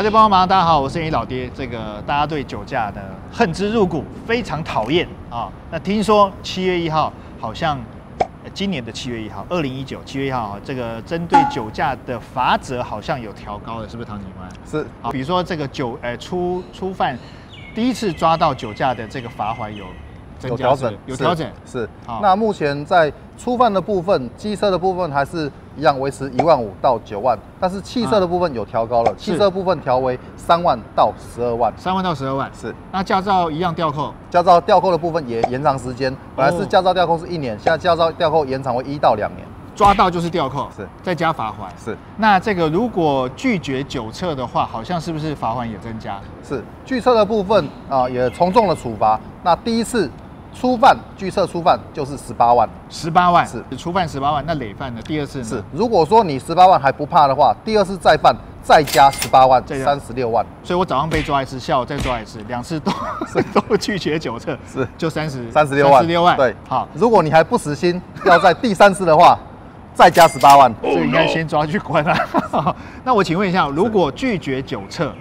开车帮帮忙，大家好，我是你老爹。这个大家对酒驾的恨之入骨，非常讨厌啊。那听说七月一号，好像呃今年的七月一号，二零一九七月一号，这个针对酒驾的罚则好像有调高了，是不是唐警官？是啊，比如说这个酒呃初初犯第一次抓到酒驾的这个罚款有有调整，有调整。是好。那目前在初犯的部分，机车的部分还是一样维持一万五到九万，但是汽车的部分有调高了，汽车部分调为三万到十二万。三万到十二万，是那驾照一样吊扣，驾照吊扣的部分也延长时间，本来哦是驾照吊扣是一年，现在驾照吊扣延长为一到两年。抓到就是吊扣，是再加罚款。是那这个如果拒绝酒测的话，好像是不是罚款也增加？是，拒测的部分啊、也从重了处罚。那第一次初犯拒测初犯就是十八万。十八万是初犯十八万，那累犯呢？第二次？是，如果说你十八万还不怕的话，第二次再犯再加十八万，再加三十六万。所以我早上被抓一次，下午再抓一次，两次都 都拒绝酒测，是就三十三十六万，十六万。对，好，如果你还不死心，要在第三次的话，再加十八万。所以应该先抓去关了。那我请问一下，如果拒绝酒测，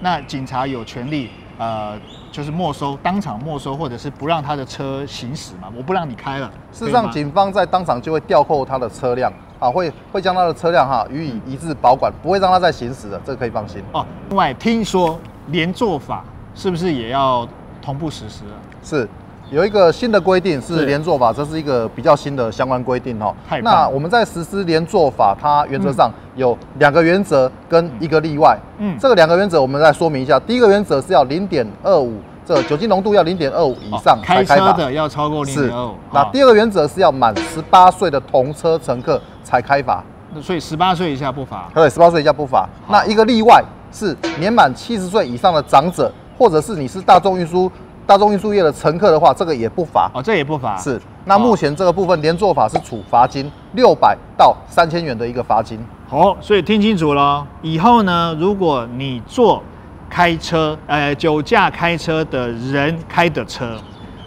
那警察有权利呃，就是没收，当场没收，或者是不让他的车行驶嘛？我不让你开了。事实上，警方在当场就会调扣他的车辆啊，会会将他的车辆哈予以一致保管，不会让他再行驶的，这个可以放心。哦。另外，听说连坐法是不是也要同步实施了？是有一个新的规定是是连坐法，这是一个比较新的相关规定哦太。棒了那我们在实施连坐法，它原则上有两个原则跟一个例外。嗯这个两个原则我们再说明一下。第一个原则是要零点二五，这酒精浓度要零点二五以上才开罚。车的要超过零是点二五。那第二个原则是要满十八岁的同车乘客才开罚，所以十八岁以下不罚。对，十八岁以下不罚。那一个例外是年满七十岁以上的长者，或者是你是大众运输大众运输业的乘客的话，这个也不罚。哦，这也不罚。是，那目前这个部分连坐法是处罚金六百到三千元的一个罚金。好，所以听清楚了，以后呢，如果你坐开车，呃，酒驾开车的人开的车，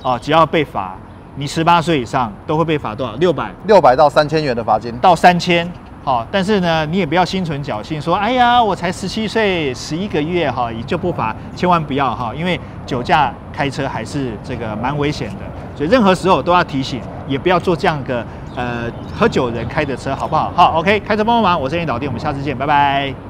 哦，只要被罚，你十八岁以上都会被罚多少？六百六百到三千元的罚金。到三千。好，但是呢，你也不要心存侥幸，说，哎呀，我才十七岁，十一个月哈，也就不罚，千万不要哈，因为酒驾开车还是这个蛮危险的，所以任何时候都要提醒，也不要做这样的呃喝酒人开的车，好不好？好，OK，开车帮帮忙，我是你老弟，我们下次见，拜拜。